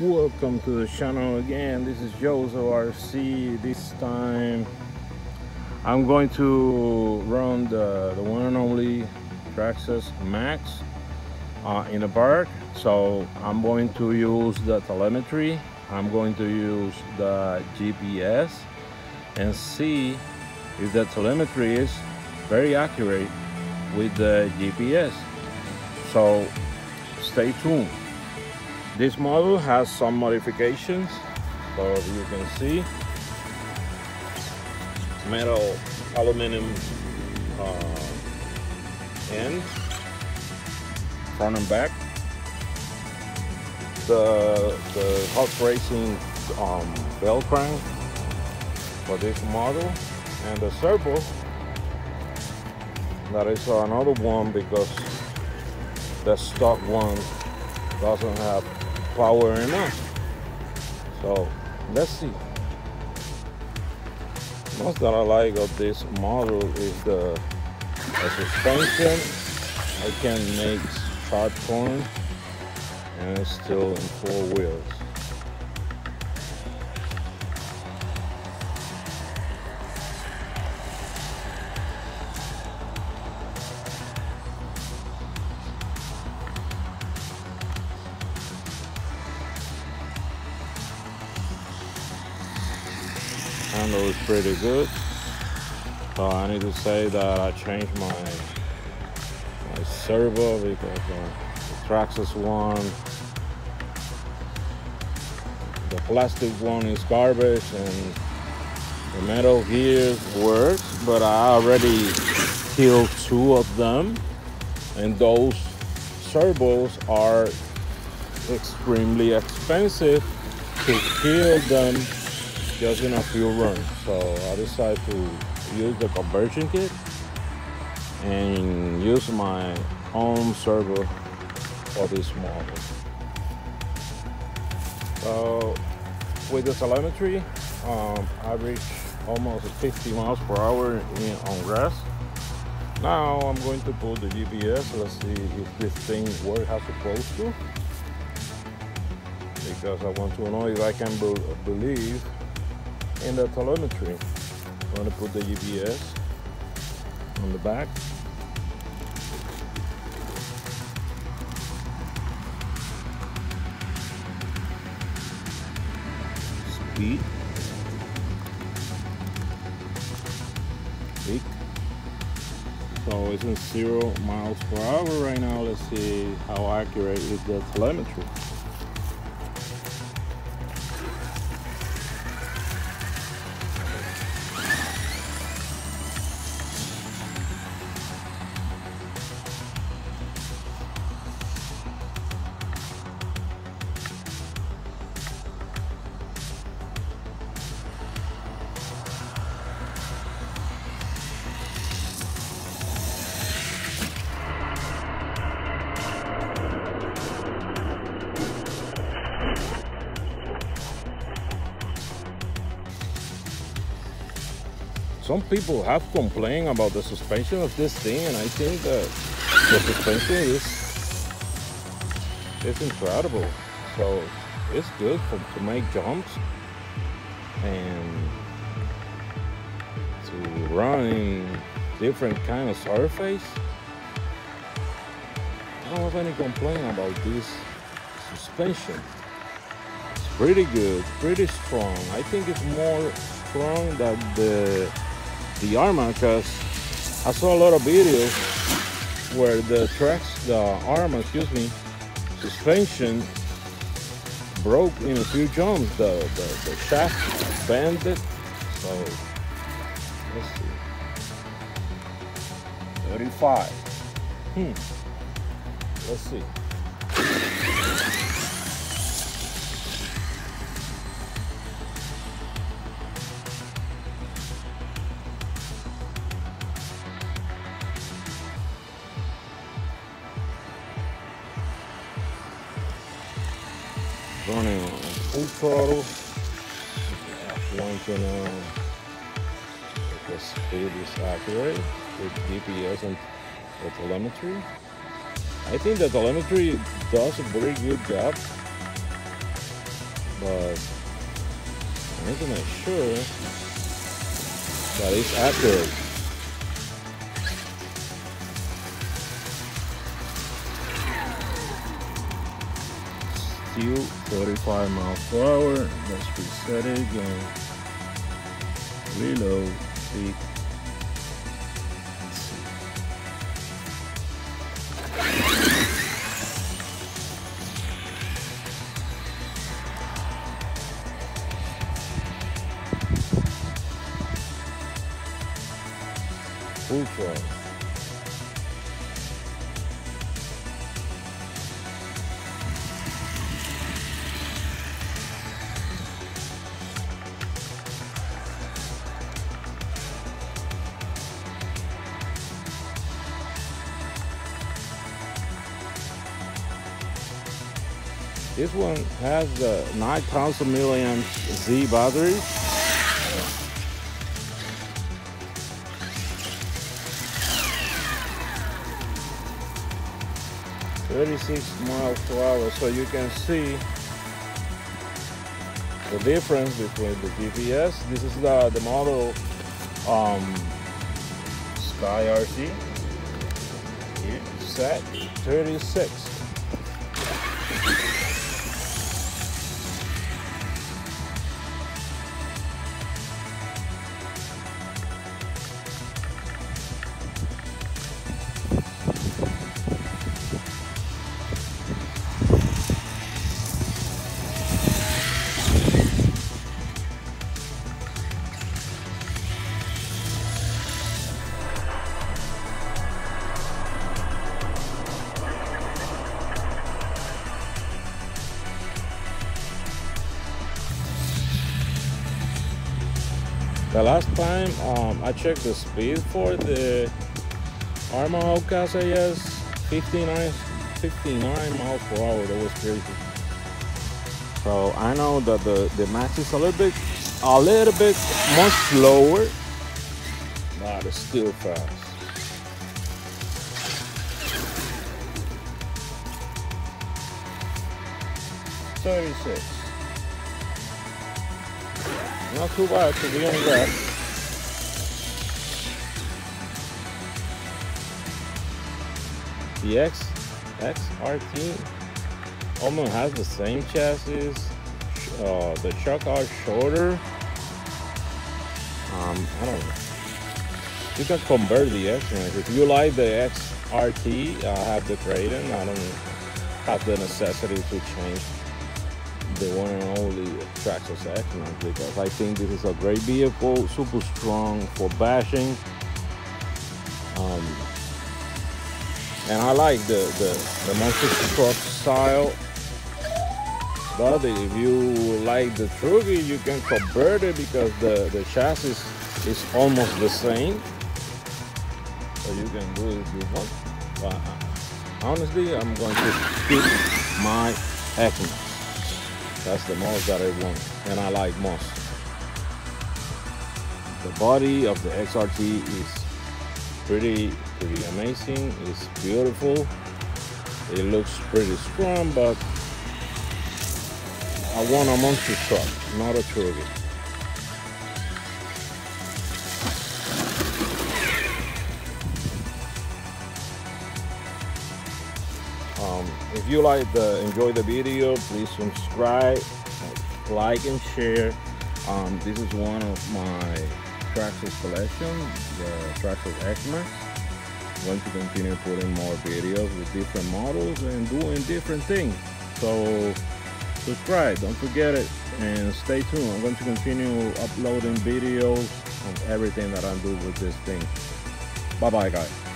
welcome to the channel again. This is Joseph's RC this time I'm going to run the, the one and only Traxxas Maxx uh, in the park. So I'm going to use the telemetry. I'm going to use the GPS and see if the telemetry is very accurate with the GPS so stay tuned this model has some modifications, so you can see metal aluminum uh, end, front and back. The the hot racing um, bell crank for this model, and the servo. That is another one because the stock one doesn't have power enough. So let's see. Most that I like of this model is the, the suspension. I can make sharp turn and it's still in four wheels. Handle is pretty good. So I need to say that I changed my my servo because uh, the Traxxas one, the plastic one is garbage and the metal gear works, but I already killed two of them. And those servos are extremely expensive to kill them just in a few runs. So I decided to use the conversion kit and use my own server for this model. So with the telemetry, um, I reached almost 50 miles per hour in, on grass. Now I'm going to put the GPS. Let's see if this thing works as supposed to. Because I want to know if I can be believe in the telemetry. I'm to put the GPS on the back. Speed. Peak. So it's in zero miles per hour right now. Let's see how accurate is the telemetry. Some people have complained about the suspension of this thing and I think that the suspension is is incredible. So it's good for, to make jumps and to run in different kind of surface. I don't have any complaint about this suspension. It's pretty good pretty strong. I think it's more strong than the the Arrma because I saw a lot of videos where the tracks, the Arrma, excuse me, suspension broke in a few jumps. The, the, the shaft bended. So let's see. 35. Hmm. Let's see. Throttle. Can uh, the speed is accurate with GPS and the telemetry. I think the telemetry does a very good job but I need to make sure that it's accurate. Still 45 miles per hour. Let's reset it again. Reload. See. Full. This one has the 9000 milliamp Z battery. Thirty-six miles per hour, so you can see the difference between the GPS. This is the the model um, Sky RC. Set 36. Last time um, I checked the speed for the Arrma Outcast 8S 59, 59 miles per hour. That was crazy. So I know that the, the max is a little bit a little bit more slower, but it's still fast. Thirty-six. Not too bad to be on that. The X XRT almost has the same chassis. Uh, the shock are shorter. Um, I don't know. You can convert the X If you like the XRT, I have the Kraton. I don't have the necessity to change the one and only Traxxas X-Maxx because I think this is a great vehicle, super strong for bashing. Um, and I like the, the, the monster truck style. But if you like the truggy, you can convert it because the, the chassis is almost the same. So you can do it if you want. But uh, honestly, I'm going to keep my X-Maxx. That's the most that I want, and I like most. The body of the XRT is pretty, pretty amazing. It's beautiful. It looks pretty strong, but I want a monster truck, not a truggy. If you like the enjoy the video, please subscribe, like and share. Um, this is one of my Traxxas collection, the Traxxas X-Maxx. I'm going to continue putting more videos with different models and doing different things. So subscribe, don't forget it, and stay tuned. I'm going to continue uploading videos of everything that I do with this thing. Bye bye guys.